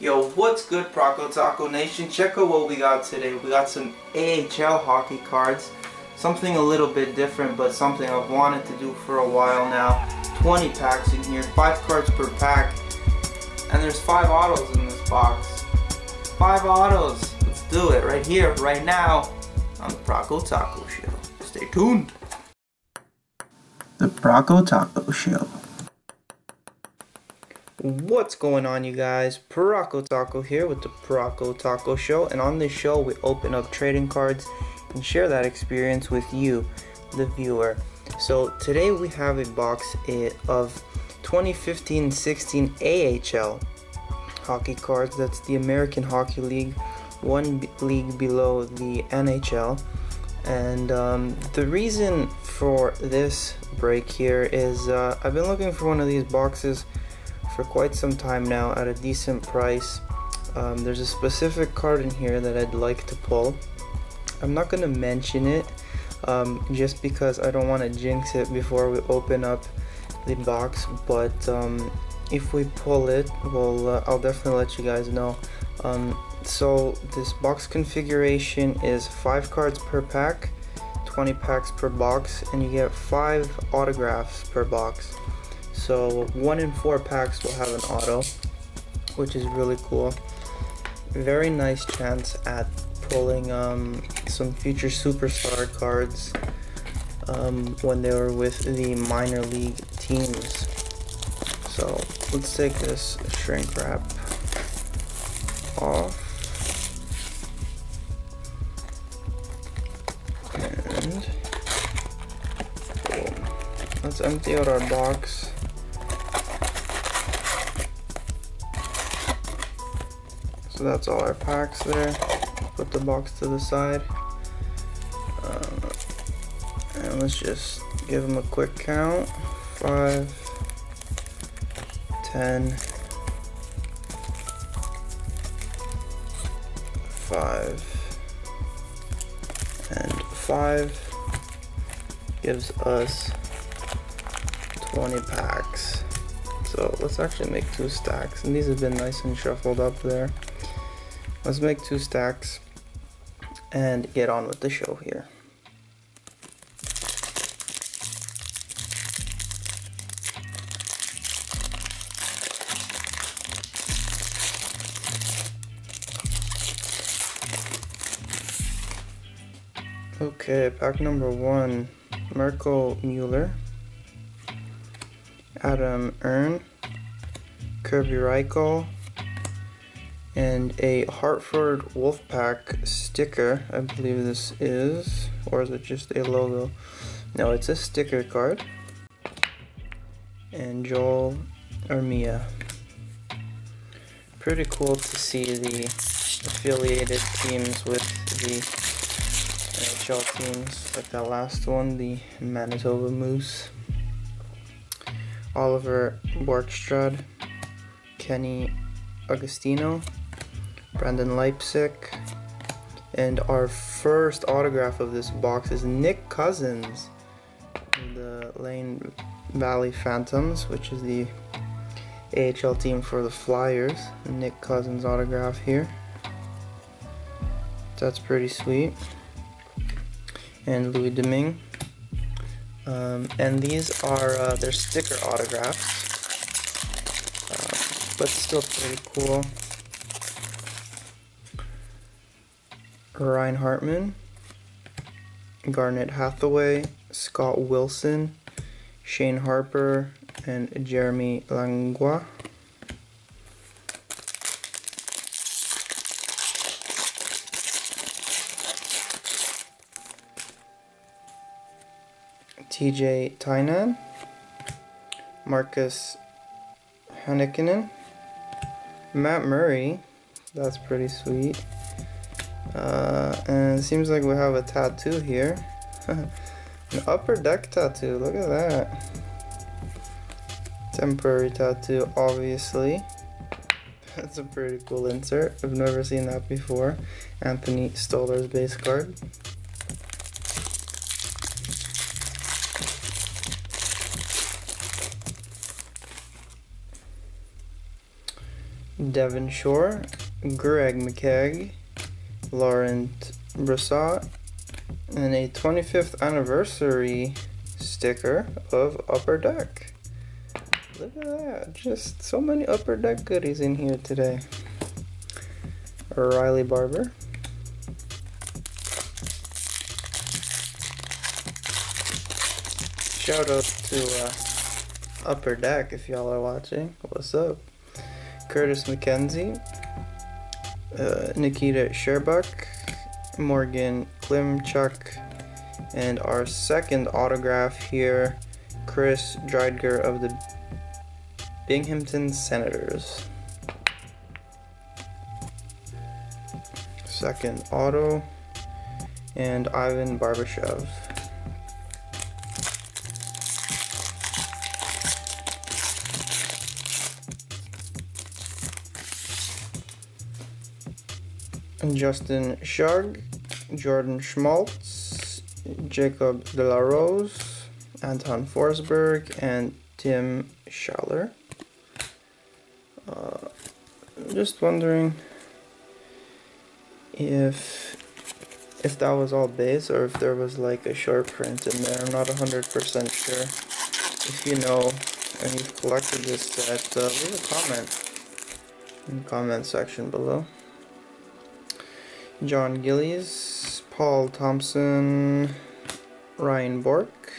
Yo, what's good, Prokotaco Nation? Check out what we got today. We got some AHL hockey cards. Something a little bit different, but something I've wanted to do for a while now. 20 packs in here, 5 cards per pack. And there's 5 autos in this box. 5 autos. Let's do it right here, right now, on the Prokotaco Show. Stay tuned. The Prokotaco Show. What's going on you guys? Prokotaco here with the Prokotaco Show and on this show we open up trading cards and share that experience with you, the viewer. So today we have a box of 2015-16 AHL hockey cards. That's the American Hockey League, one league below the NHL. And um, the reason for this break here is uh, I've been looking for one of these boxes for quite some time now at a decent price. Um, there's a specific card in here that I'd like to pull. I'm not going to mention it um, just because I don't want to jinx it before we open up the box, but um, if we pull it, well, uh, I'll definitely let you guys know. Um, so this box configuration is 5 cards per pack, 20 packs per box, and you get 5 autographs per box. So one in four packs will have an auto, which is really cool. Very nice chance at pulling um, some future superstar cards um, when they were with the minor league teams. So let's take this shrink wrap off. And boom. let's empty out our box. That's all our packs there. Put the box to the side. Uh, and let's just give them a quick count. Five, ten, five, and five gives us 20 packs. So let's actually make two stacks. And these have been nice and shuffled up there. Let's make two stacks and get on with the show here. Okay, pack number one, Mirco Mueller, Adam Erne, Kirby Rychel, and a Hartford Wolfpack sticker, I believe this is, or is it just a logo? No, it's a sticker card. And Joel Armia. Pretty cool to see the affiliated teams with the NHL teams, like that last one, the Manitoba Moose. Oliver Bjorkstrand, Kenny Agostino, Brendan Leipsic. And our first autograph of this box is Nick Cousins, the Lehigh Valley Phantoms, which is the AHL team for the Flyers. Nick Cousins autograph here. That's pretty sweet. And Louis Domingue. Um, and these are uh, their sticker autographs, uh, but still pretty cool. Ryan Hartman, Garnet Hathaway, Scott Wilson, Shane Harper, and Jeremy Langlois. TJ Tynan, Marcus Hannikainen, Matt Murray, that's pretty sweet. Uh, and it seems like we have a tattoo here. An upper deck tattoo, look at that. Temporary tattoo, obviously. That's a pretty cool insert. I've never seen that before. Anthony Stolarz base card. Devin Shore, Greg McKegg, Laurent Brossoit, and a 25th anniversary sticker of Upper Deck. Look at that, just so many Upper Deck goodies in here today. Riley Barber. Shout out to uh, Upper Deck if y'all are watching. What's up? Curtis McKenzie, uh, Nikita Scherbak, Morgan Klimchuk, and our second autograph here, Chris Driedger of the Binghamton Senators. Second auto, and Ivan Barbashev. Justin Shugg, Jordan Schmaltz, Jacob De La Rose, Anton Forsberg, and Tim Schaller. Uh, just wondering if if that was all base or if there was like a short print in there. I'm not 100% sure. If you know and you've collected this set, uh, leave a comment in the comment section below. John Gillies, Paul Thompson, Ryan Bourque,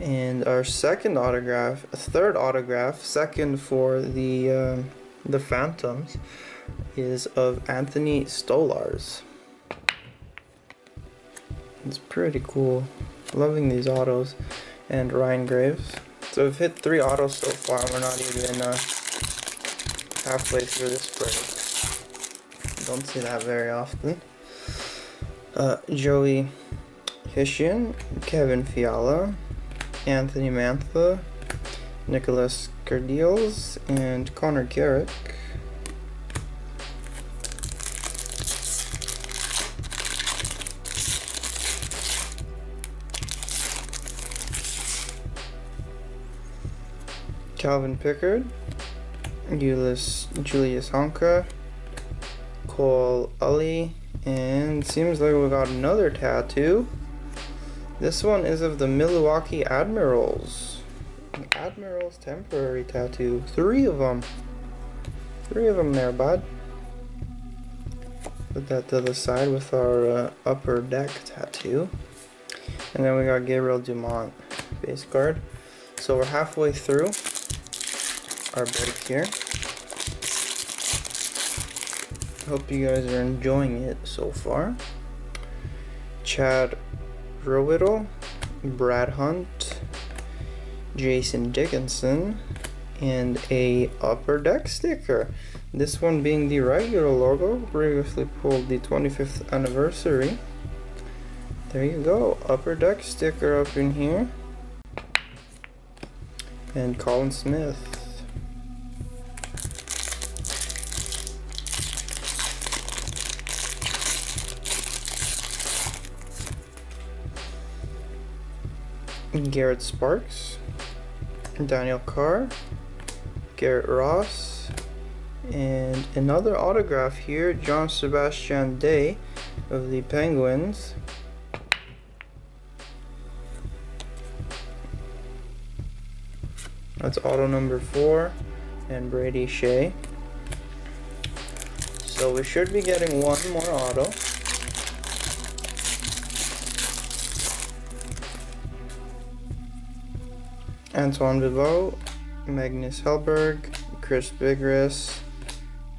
and our second autograph, third autograph, second for the uh, the Phantoms, is of Anthony Stolarz. It's pretty cool. Loving these autos, and Ryan Graves. So we've hit three autos so far. We're not even uh, halfway through this break. Don't see that very often. Uh, Joey Hishon, Kevin Fiala, Anthony Mantha, Nicolas Kerdiles, and Connor Carrick. Calvin Pickard, Julius, Julius Honka, Cole Ali, and seems like we got another tattoo. This one is of the Milwaukee Admirals. Admirals temporary tattoo. Three of them. Three of them there, bud. Put that to the side with our uh, upper deck tattoo. And then we got Gabriel Dumont base card. So we're halfway through our break here. Hope you guys are enjoying it so far. Chad Ruhwedel, Brad Hunt, Jason Dickinson, and a upper deck sticker. This one being the regular logo, previously pulled the 25th anniversary. There you go, upper deck sticker up in here. And Colin Smith. Garrett Sparks, Daniel Carr, Garrett Ross, and another autograph here, John Sebastian Dea of the Penguins. That's auto number four and Brady Skjei. So we should be getting one more auto. Antoine Bibeau, Magnus Hellberg, Chris Bigras,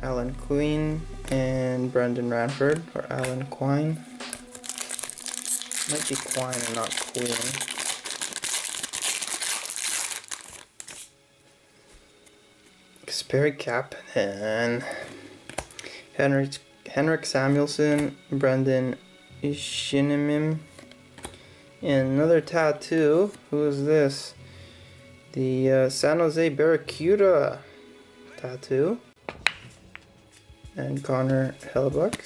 Alan Queen, and Brendan Ranford, or Alan Quine. Might be Quine and not Queen. Kasperi Kapanen, Henrik, Henrik Samuelsson, Brendan Shinnimin, and another tattoo. Who is this? The uh, San Jose Barracuda tattoo. And Connor Hellebuyck.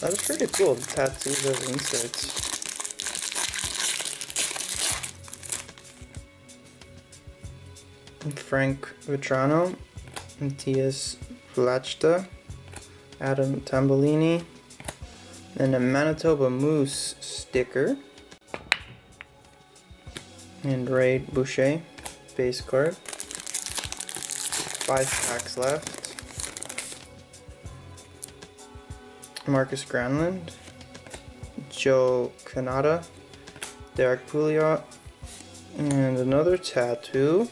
That's pretty cool, the tattoos as inserts. Frank Vatrano, Matthias Vlachta, Adam Tambellini, and a Manitoba Moose sticker, and Reid Boucher base card. Five packs left. Markus Granlund, Joe Cannata, Derrick Pouliot, and another tattoo.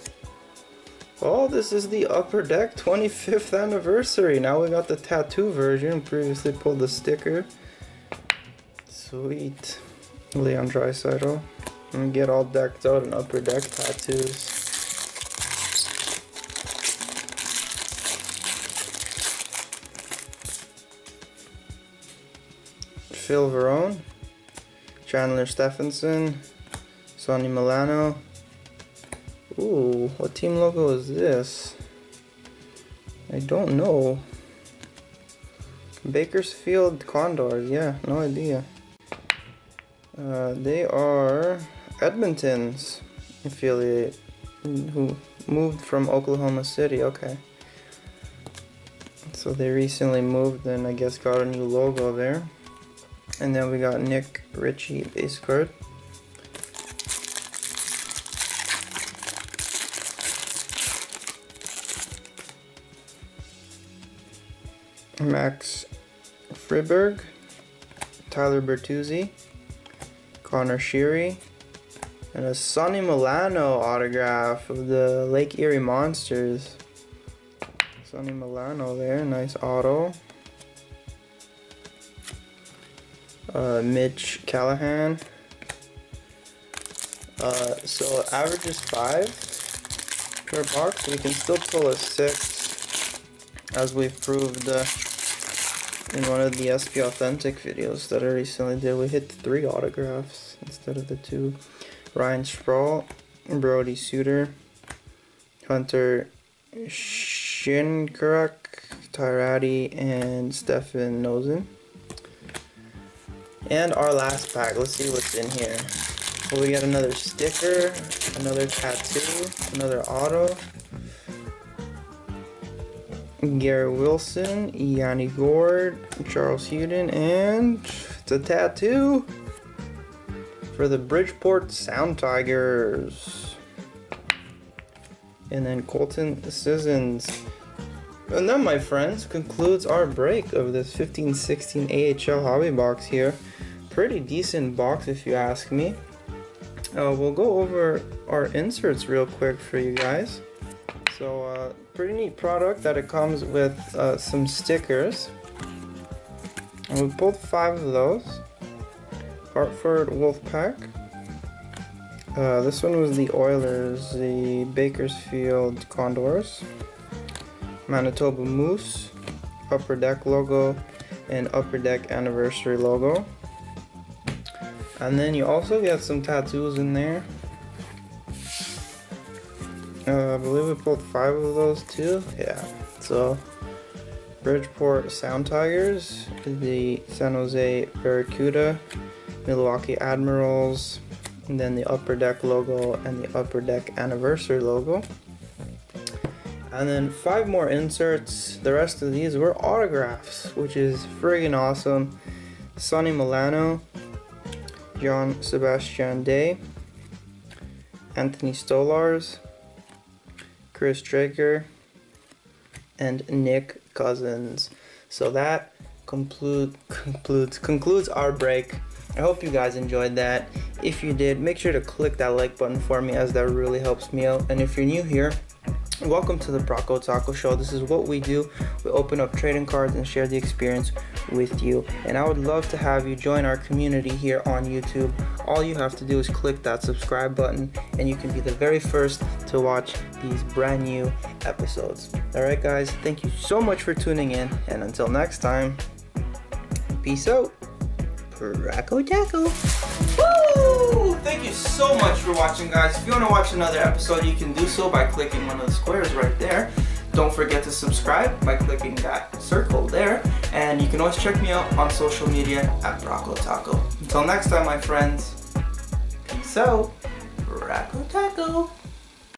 Oh, this is the Upper Deck 25th anniversary. Now we got the tattoo version. Previously pulled the sticker. Sweet. Leon Draisaitl. And get all decked out in Upper Deck tattoos. Phil Varone, Chandler Stephenson, Sonny Milano. Ooh, what team logo is this? I don't know. Bakersfield Condors, yeah, no idea. Uh, they are Edmonton's affiliate who moved from Oklahoma City, okay. So they recently moved and I guess got a new logo there. And then we got Nick Ritchie base card. Max Friberg, Tyler Bertuzzi, Conor Sheary, and a Sonny Milano autograph of the Lake Erie Monsters. Sonny Milano there, nice auto. uh, Mitch Callahan. Uh, so average is five per box. We can still pull a six, as we've proved uh, in one of the SP Authentic videos that I recently did. We hit three autographs instead of the two. Ryan Sproul, Brody Sutter, Hunter Shinkaruk, Tyrati, and Stefan Noesen. And our last pack, let's see what's in here. Well, we got another sticker, another tattoo, another auto. Gary Wilson, Yanni Gourde, Charles Hudon, and it's a tattoo for the Bridgeport Sound Tigers. And then Colton Sissons. And that, my friends, concludes our break of this 15-16 AHL hobby box here pretty decent box if you ask me. Uh, we'll go over our inserts real quick for you guys. So uh, pretty neat product that it comes with uh, some stickers. And we pulled five of those. Hartford Wolfpack. Uh, this one was the Oilers, the Bakersfield Condors, Manitoba Moose, Upper Deck logo, and Upper Deck Anniversary logo. And then you also get some tattoos in there. Uh, I believe we pulled five of those too. Yeah. So Bridgeport Sound Tigers, the San Jose Barracuda, Milwaukee Admirals, and then the Upper Deck logo and the Upper Deck Anniversary logo. And then five more inserts. The rest of these were autographs, which is friggin' awesome. Sonny Milano, John Sebastian Dea, Anthony Stolarz, Chris Driedger, and Nick Cousins. So that conclude, concludes concludes our break. I hope you guys enjoyed that. If you did, make sure to click that like button for me as that really helps me out. And if you're new here, Welcome to the Prokotaco Show. This is what we do. We open up trading cards and share the experience with you. And I would love to have you join our community here on YouTube. All you have to do is click that subscribe button and you can be the very first to watch these brand new episodes. Alright guys, thank you so much for tuning in and until next time, peace out. Prokotaco. Woo! Thank you so much for watching guys. If you want to watch another episode, you can do so by clicking one of the squares right there. Don't forget to subscribe by clicking that circle there. And you can always check me out on social media at Prokotaco. Until next time, my friends, peace out. Taco.